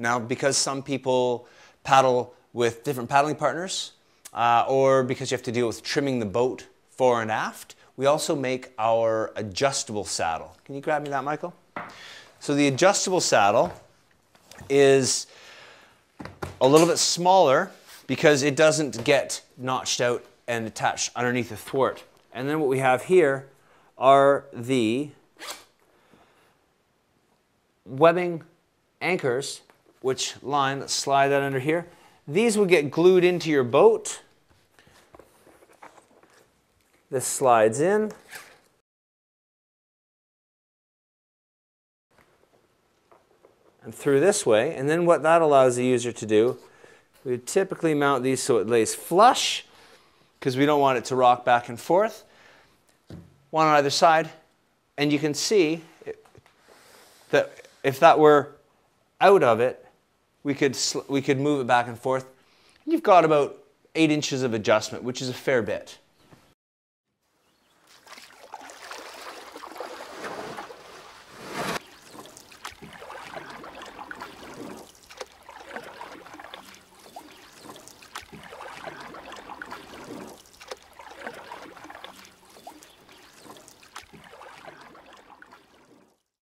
Now, because some people paddle with different paddling partners, uh, or because you have to deal with trimming the boat fore and aft, we also make our adjustable saddle. Can you grab me that, Michael? So the adjustable saddle is a little bit smaller because it doesn't get notched out and attached underneath the thwart. And then what we have here are the webbing anchors, which line, let's slide that under here. These will get glued into your boat. This slides in. And through this way. And then what that allows the user to do, we typically mount these so it lays flush because we don't want it to rock back and forth. One on either side. And you can see that if that were out of it, we could, we could move it back and forth. You've got about eight inches of adjustment, which is a fair bit.